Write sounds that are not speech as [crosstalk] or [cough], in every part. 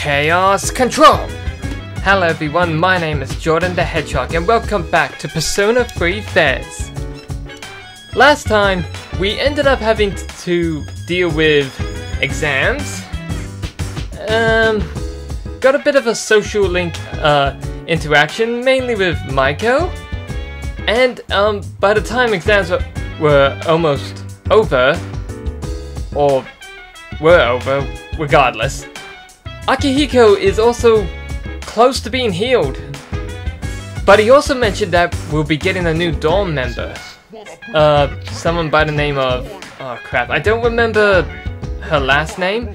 Chaos Control! Hello everyone, my name is Jordan the Hedgehog and welcome back to Persona 3 FES. Last time, we ended up having to deal with exams. Um, got a bit of a social link uh, interaction, mainly with Maiko. And um, by the time exams were, were almost over, or were over, regardless, Akihiko is also close to being healed. But he also mentioned that we'll be getting a new dorm member. Uh, someone by the name of... Oh crap, I don't remember her last name.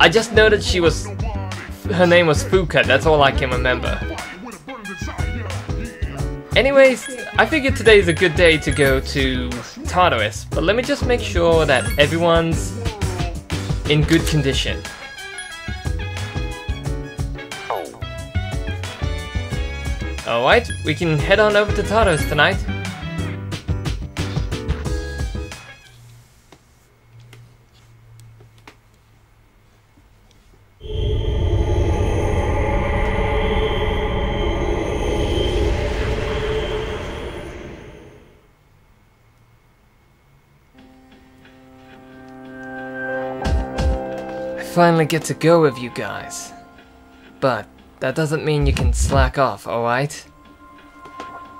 I just know that she was... Her name was Fuka, that's all I can remember. Anyways, I figured today is a good day to go to Tartarus, but let me just make sure that everyone's in good condition. Alright, we can head on over to Tartarus tonight. I finally get to go with you guys. But that doesn't mean you can slack off, alright?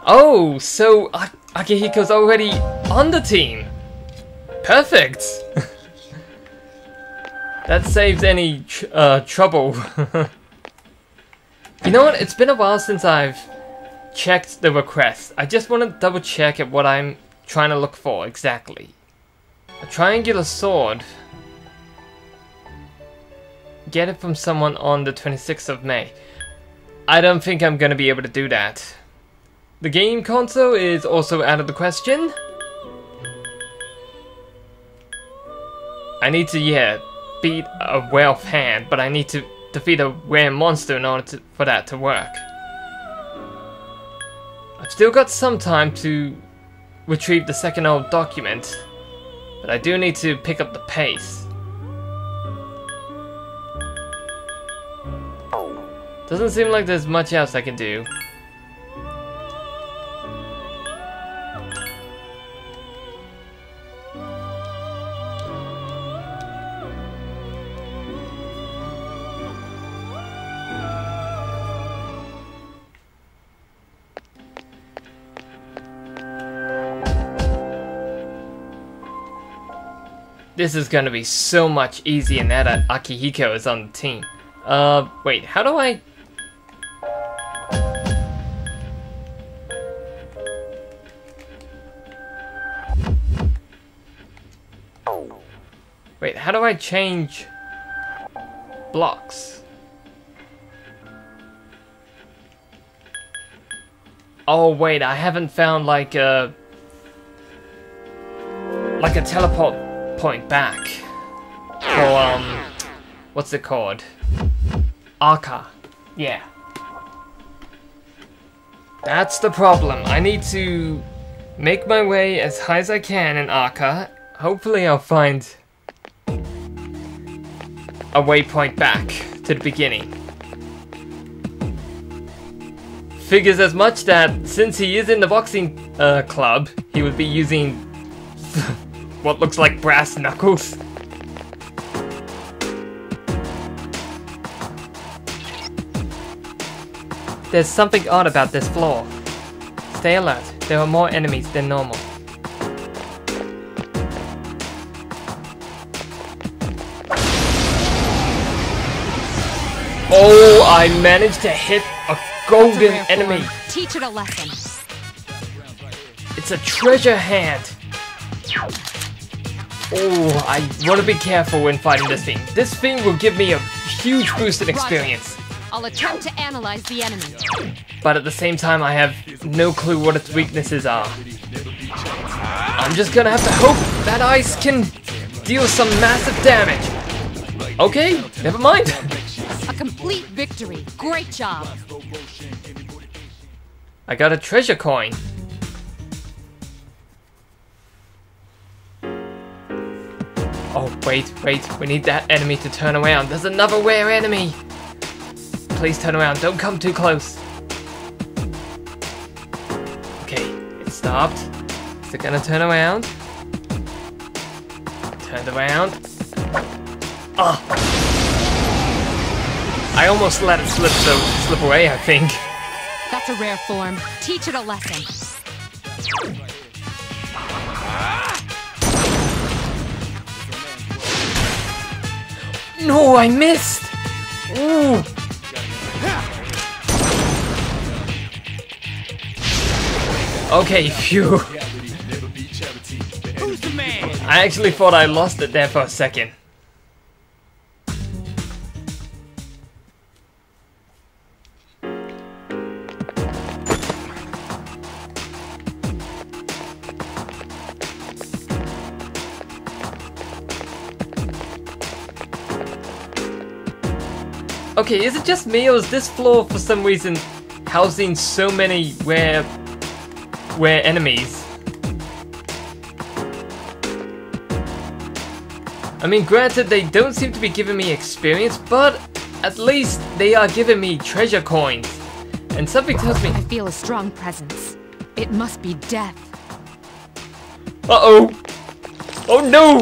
Oh, so A Akihiko's already on the team! Perfect! [laughs] that saves any tr uh, trouble. [laughs] you know what, it's been a while since I've checked the request. I just want to double check at what I'm trying to look for exactly. A triangular sword. Get it from someone on the 26th of May. I don't think I'm gonna be able to do that. The game console is also out of the question. I need to, yeah, beat a Wealth Hand, but I need to defeat a rare monster in order to, for that to work. I've still got some time to retrieve the second old document, but I do need to pick up the pace. Doesn't seem like there's much else I can do. This is gonna be so much easier now that Akihiko is on the team. Uh, wait, how do I... I change blocks? Oh wait, I haven't found like a like a teleport point back for um what's it called? Arqa. Yeah. That's the problem. I need to make my way as high as I can in Arqa. Hopefully I'll find a waypoint back to the beginning. Figures as much that since he is in the boxing uh, club, he would be using [laughs] what looks like brass knuckles. There's something odd about this floor. Stay alert, there are more enemies than normal. Oh, I managed to hit a golden enemy. Teach it a lesson. It's a treasure hand. Oh, I want to be careful when fighting this thing. This thing will give me a huge boost in experience. I'll attempt to analyze the enemy. But at the same time, I have no clue what its weaknesses are. I'm just gonna have to hope that ice can deal some massive damage. Okay, never mind. [laughs] Complete victory. Great job. I got a treasure coin. Oh, wait, wait. We need that enemy to turn around. There's another rare enemy. please turn around. Don't come too close. Okay, it stopped. Is it gonna turn around? Turned around. Oh! I almost let it slip so slip away, I think. That's a rare form. Teach it a lesson. No, I missed! Ooh! Okay, [laughs] phew. Who's the man? I actually thought I lost it there for a second. Okay, is it just me or is this floor for some reason housing so many rare rare enemies? I mean, granted, they don't seem to be giving me experience, but at least they are giving me treasure coins. And something tells me. I feel a strong presence. It must be death. Uh oh! Oh no!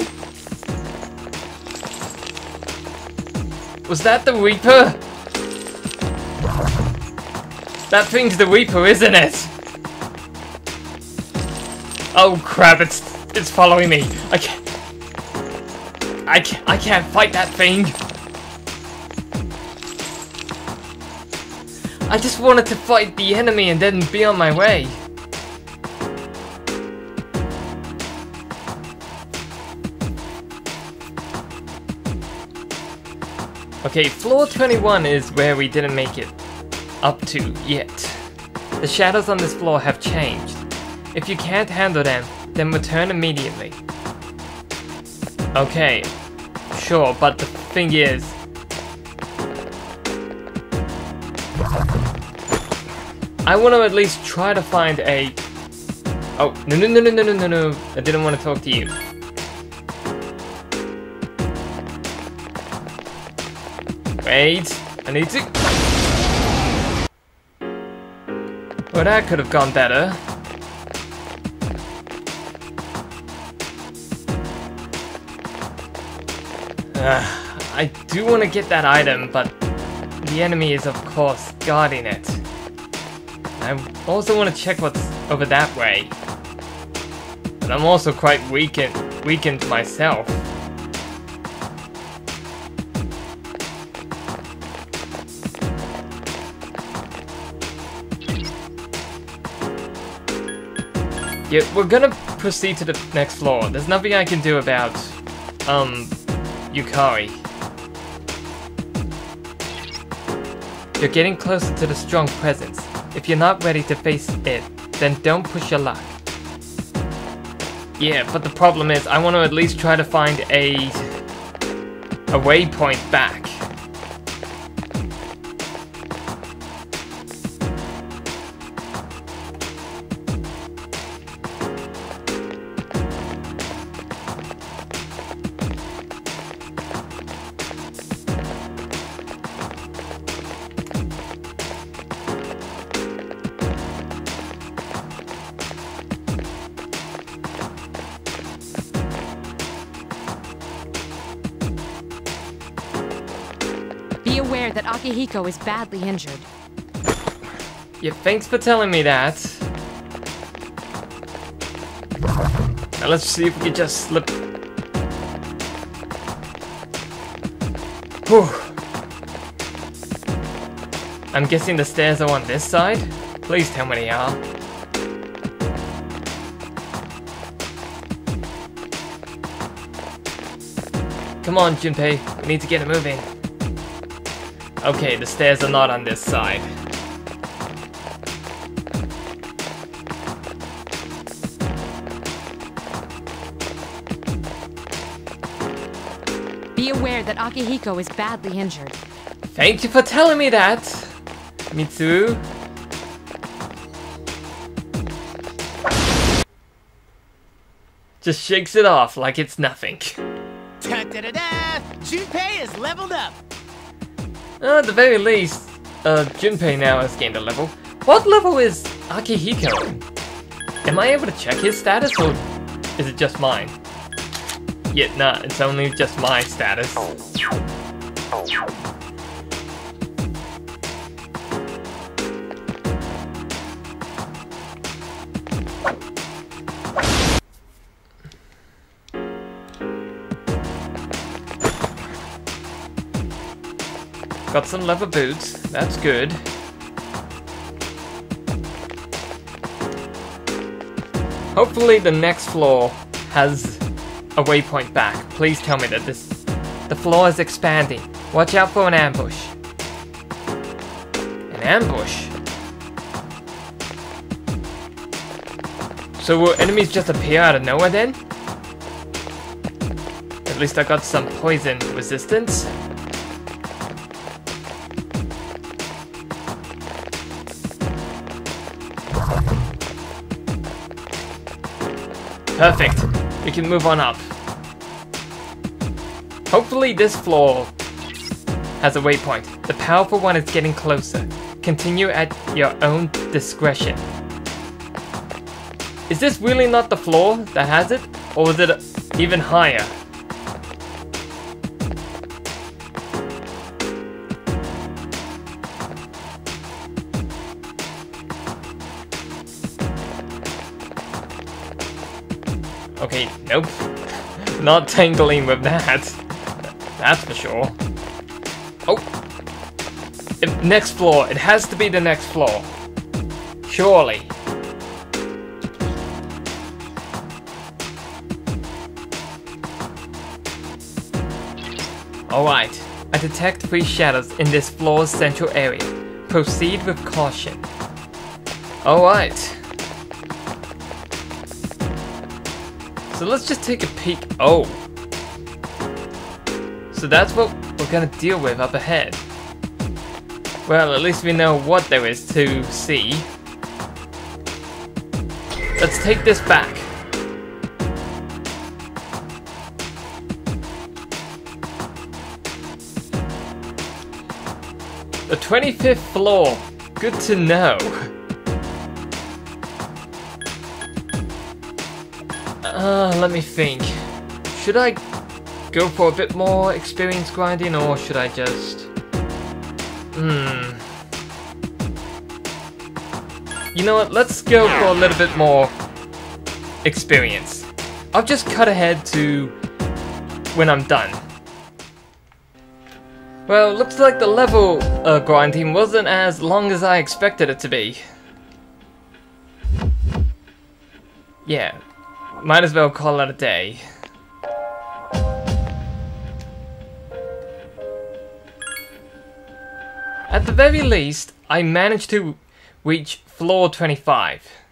Was that the Reaper? That thing's the Reaper, isn't it? Oh crap! It's it's following me. I can't. I can't, I can't fight that thing. I just wanted to fight the enemy and then be on my way. Okay, floor 21 is where we didn't make it up to yet. The shadows on this floor have changed. If you can't handle them, then return immediately. Okay, sure, but the thing is... I want to at least try to find a... Oh, no, no, no, no, no, no, no, I didn't want to talk to you. I need to... Well, that could have gone better. Uh, I do want to get that item, but the enemy is of course guarding it. I also want to check what's over that way. But I'm also quite weakened, weakened myself. Yeah, we're gonna proceed to the next floor. There's nothing I can do about, um, Yukari. You're getting closer to the strong presence. If you're not ready to face it, then don't push your luck. Yeah, but the problem is, I want to at least try to find a... a waypoint back. Akihiko is badly injured. Yeah, thanks for telling me that. Now let's see if we can just slip. Whew. I'm guessing the stairs are on this side? Please tell me they are. Come on, Junpei. We need to get it moving. Okay, the stairs are not on this side. Be aware that Akihiko is badly injured. Thank you for telling me that, Mitsu. Just shakes it off like it's nothing. Da da da da! Junpei is leveled up. Uh, at the very least, uh, Junpei now has gained a level. What level is Akihiko? Am I able to check his status or is it just mine? Yet nah, it's only just my status. Got some leather boots, that's good. Hopefully the next floor has a waypoint back. Please tell me that this the floor is expanding. Watch out for an ambush. An ambush? So will enemies just appear out of nowhere then? At least I got some poison resistance. Perfect. We can move on up. Hopefully this floor has a waypoint. The powerful one is getting closer. Continue at your own discretion. Is this really not the floor that has it? Or is it even higher? Nope. Not tangling with that. That's for sure. Oh! If next floor. It has to be the next floor. Surely. Alright. I detect three shadows in this floor's central area. Proceed with caution. Alright. So let's just take a peek. Oh. So that's what we're gonna deal with up ahead. Well, at least we know what there is to see. Let's take this back. The 25th floor. Good to know. [laughs] let me think. Should I go for a bit more experience grinding or should I just... Hmm. You know what, let's go for a little bit more experience. I'll just cut ahead to when I'm done. Well, looks like the level uh, grinding wasn't as long as I expected it to be. Yeah, might as well call it a day. At the very least, I managed to reach floor 25.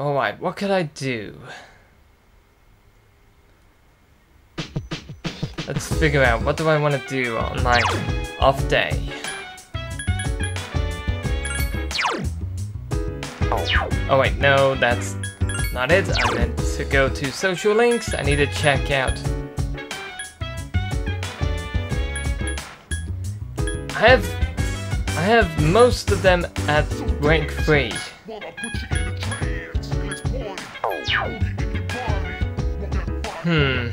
Oh Alright, what could I do? Let's figure out, what do I want to do on my off day? Oh wait, no, that's not it. I meant to go to social links. I need to check out. I have, I have most of them at rank 3. Hmm.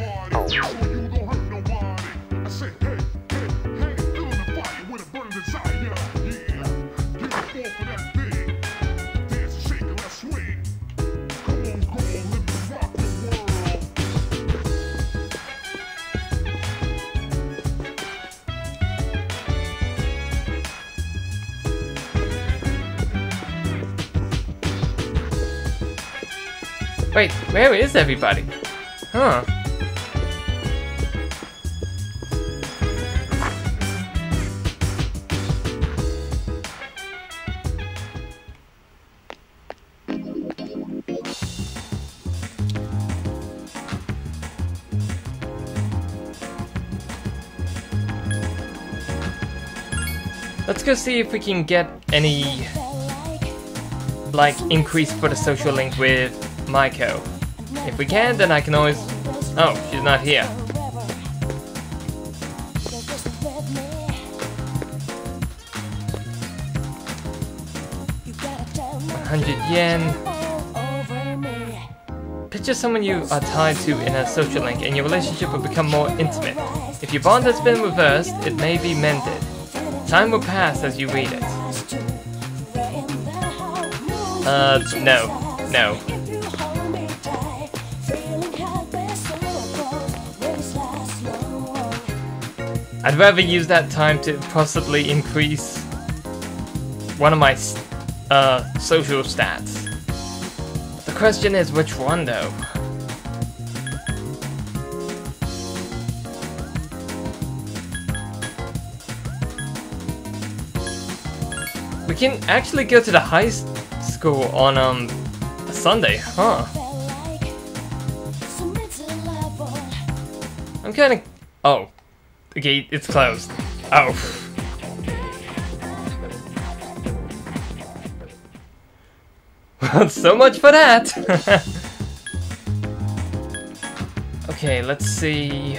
Wait, where is everybody? Huh. Let's go see if we can get any like increase for the social link with Maiko. If we can, then I can always. Oh, she's not here. 100 yen. Picture someone you are tied to in a social link and your relationship will become more intimate. If your bond has been reversed, it may be mended. Time will pass as you read it. Uh, no. No. I'd rather use that time to possibly increase one of my uh, social stats. The question is which one though? We can actually go to the high school on um a Sunday, huh? I'm kinda... Oh. The gate, it's closed. Oh. [laughs] Well, so much for that! [laughs] okay, let's see...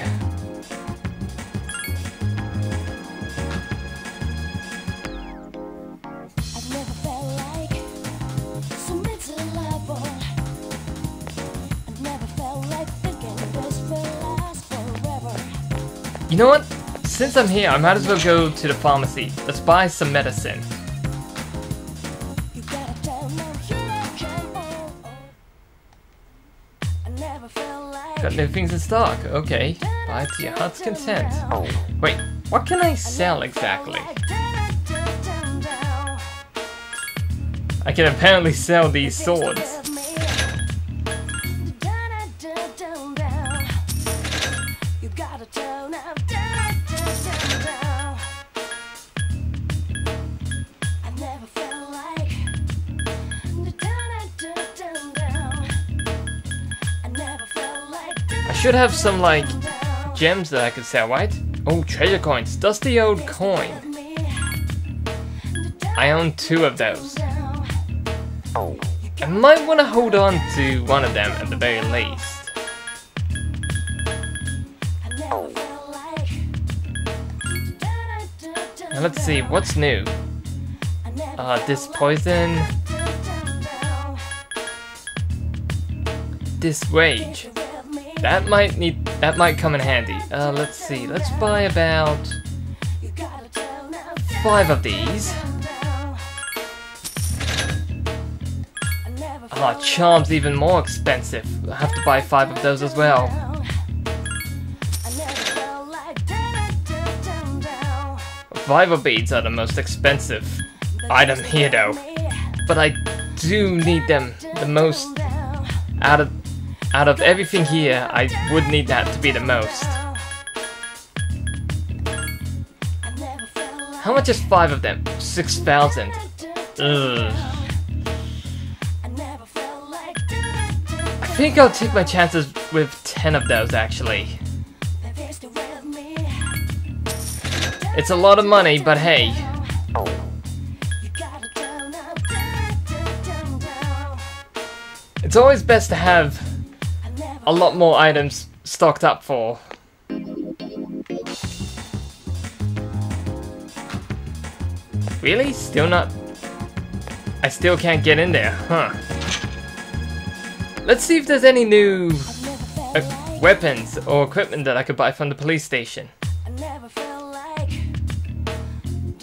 You know what? Since I'm here, I might as well go to the pharmacy. Let's buy some medicine. Got new things in stock. Okay. Buy to your heart's content. Wait, what can I sell exactly? I can apparently sell these swords. Should have some, like, gems that I could sell, right? Oh, treasure coins. Dusty old coin. I own two of those. I might want to hold on to one of them at the very least. Now let's see, what's new? Uh, this poison. This rage. That might need that might come in handy. Uh, let's see. Let's buy about five of these. Ah, oh, charm's even more expensive. I have to buy five of those as well. Vital beads are the most expensive item here though. But I do need them the most out of out of everything here, I would need that to be the most. How much is five of them? 6,000. Ugh. I think I'll take my chances with 10 of those, actually. It's a lot of money, but hey. It's always best to have a lot more items stocked up for. Really? Still not... I still can't get in there, huh? Let's see if there's any new uh, weapons or equipment that I could buy from the police station.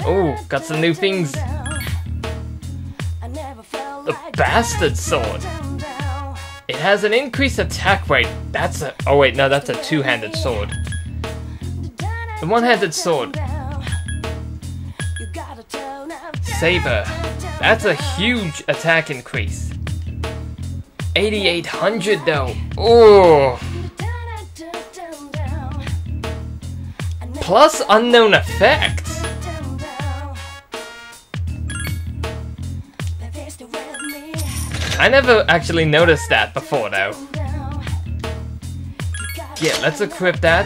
Oh, got some new things. The bastard sword. Has an increased attack rate. That's a... Oh wait, no, that's a two-handed sword. The one-handed sword. Saber. That's a huge attack increase. 8800 though. Oh. Plus unknown effect. I never actually noticed that before though. Yeah, let's equip that.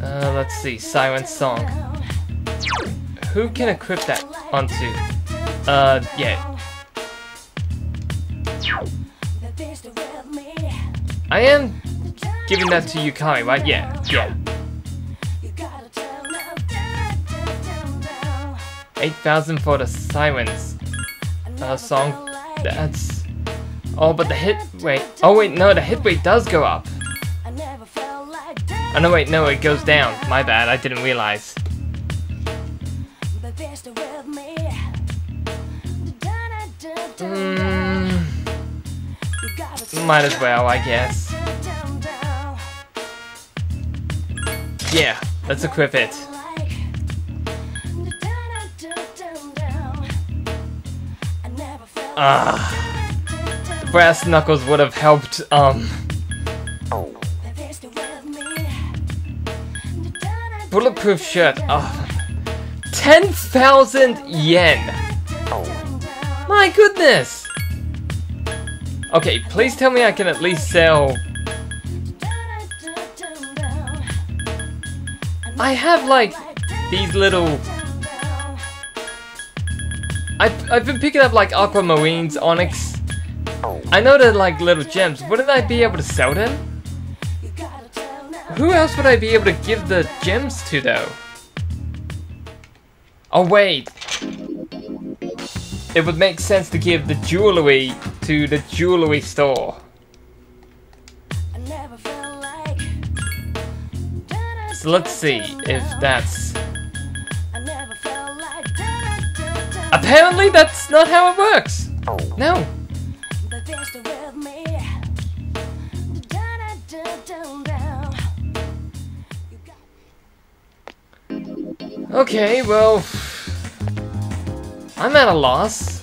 let's see, Siren Song. Who can equip that onto? Uh, yeah. I am giving that to Yukari, right? Yeah, yeah. 8,000 for the Sirens uh, song. That's... Oh, but the hit rate... Oh wait, no, the hit rate does go up. Oh no, wait, no, it goes down. My bad, I didn't realize. Mm, might as well, I guess. Yeah, let's equip it. Ah, brass knuckles would have helped. Um, bulletproof shirt. Ah, Oh, ten thousand yen. My goodness. Okay, please tell me I can at least sell. I have like these little I've, I've been picking up like aquamarines, onyx. I know they're like little gems. Wouldn't I be able to sell them? Who else would I be able to give the gems to though? Oh wait. It would make sense to give the jewelry to the jewelry store. So let's see if that's Apparently that's not how it works. No. Okay, well... I'm at a loss.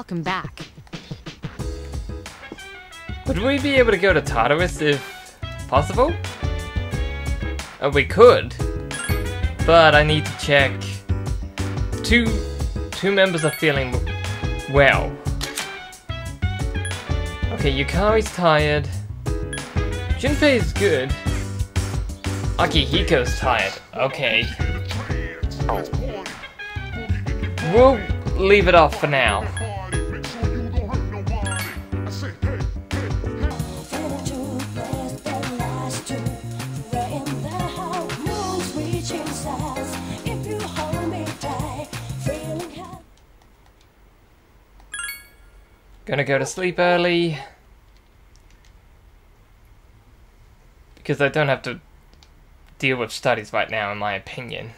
Welcome back. Would we be able to go to Tartarus if possible? Oh, we could. But I need to check. Two, two members are feeling well. Okay, Yukari's tired. Junpei is good. Akihiko's tired. Okay. We'll leave it off for now. Gonna go to sleep early. Because I don't have to deal with studies right now, in my opinion.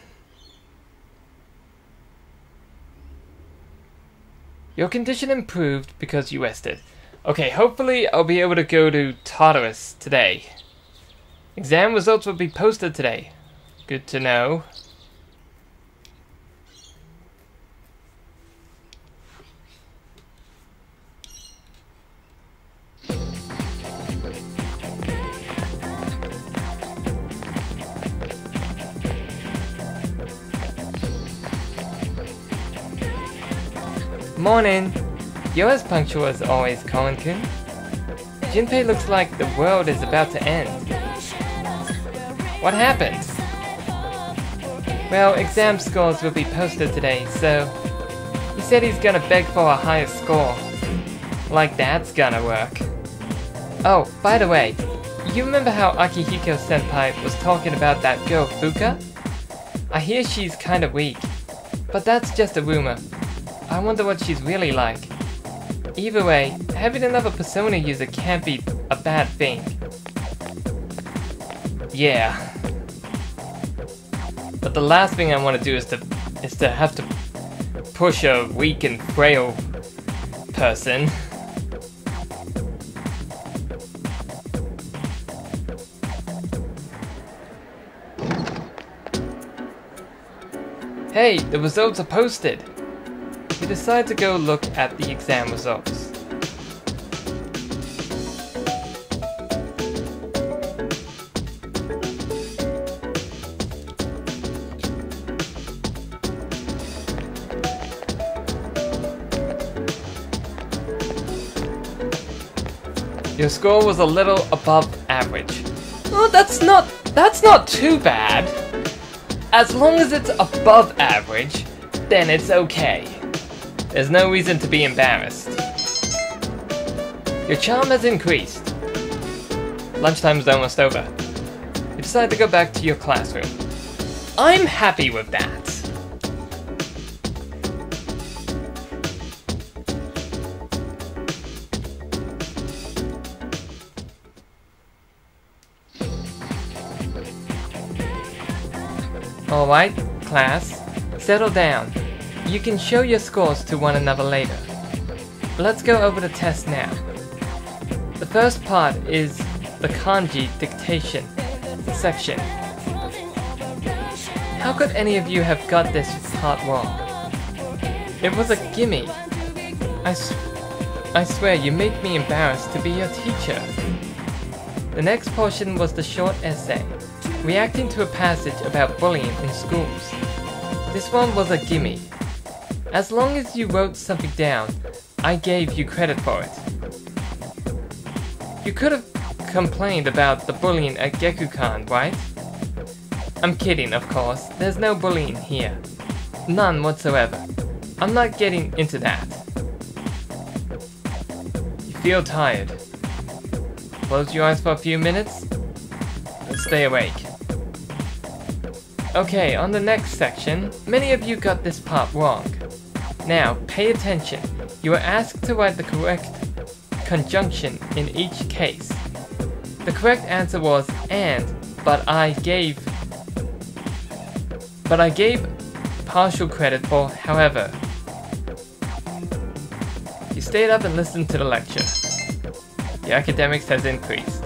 Your condition improved because you rested. Okay, hopefully I'll be able to go to Tartarus today. Exam results will be posted today. Good to know. Morning! You're as punctual as always, Colin-kun. Junpei looks like the world is about to end. What happened? Well, exam scores will be posted today, so... He said he's gonna beg for a higher score. Like that's gonna work. Oh, by the way, you remember how Akihiko senpai was talking about that girl Fuka? I hear she's kinda weak, but that's just a rumor. I wonder what she's really like. Either way, having another Persona user can't be a bad thing. Yeah. But the last thing I want to do is to is to have to push a weak and frail person. Hey, the results are posted! we decided to go look at the exam results. Your score was a little above average. Oh, that's not that's not too bad. As long as it's above average, then it's okay. There's no reason to be embarrassed. Your charm has increased. Lunchtime is almost over. You decide to go back to your classroom. I'm happy with that. Alright, class, settle down. You can show your scores to one another later. Let's go over the test now. The first part is the kanji dictation section. How could any of you have got this part wrong? It was a gimme. I, sw I swear you make me embarrassed to be your teacher. The next portion was the short essay reacting to a passage about bullying in schools. This one was a gimme. As long as you wrote something down, I gave you credit for it. You could have complained about the bullying at Gekkoukan, right? I'm kidding, of course. There's no bullying here. None whatsoever. I'm not getting into that. You feel tired. Close your eyes for a few minutes. and Stay awake. Okay, on the next section, many of you got this part wrong. Now, pay attention. You are asked to write the correct conjunction in each case. The correct answer was and, but I gave but I gave partial credit for however. You stayed up and listened to the lecture. Your academics has increased.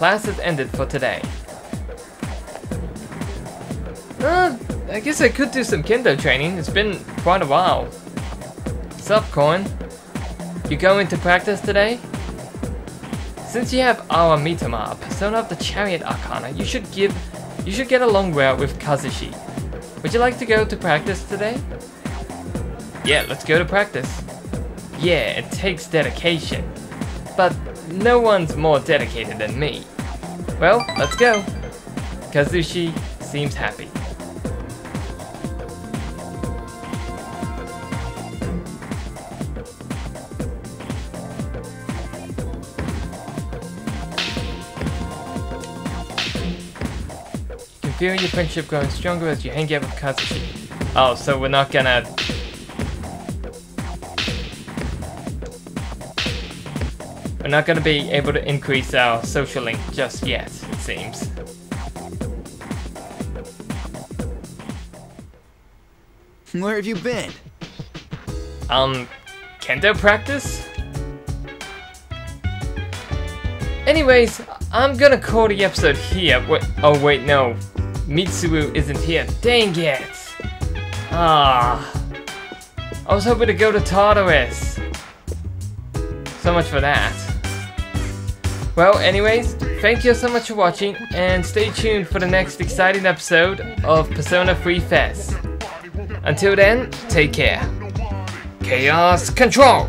Class has ended for today. Uh, I guess I could do some kendo training. It's been quite a while. What's up, Corn? You going to practice today? Since you have Ara Mitama, Persona of the Chariot Arcana, you should give you should get along well with Kazushi. Would you like to go to practice today? Yeah, let's go to practice. Yeah, it takes dedication. But no one's more dedicated than me. Well, let's go. Kazushi seems happy. You can feel your friendship growing stronger as you hang out with Kazushi. Oh, so we're not gonna We're not gonna be able to increase our social link just yet, it seems. Where have you been? Um, kendo practice? Anyways, I'm gonna call the episode here. Wait, oh wait, no. Mitsuru isn't here. Dang it! Ah. I was hoping to go to Tartarus. So much for that. Well, anyways, thank you so much for watching, and stay tuned for the next exciting episode of Persona 3 FES. Until then, take care. Chaos Control!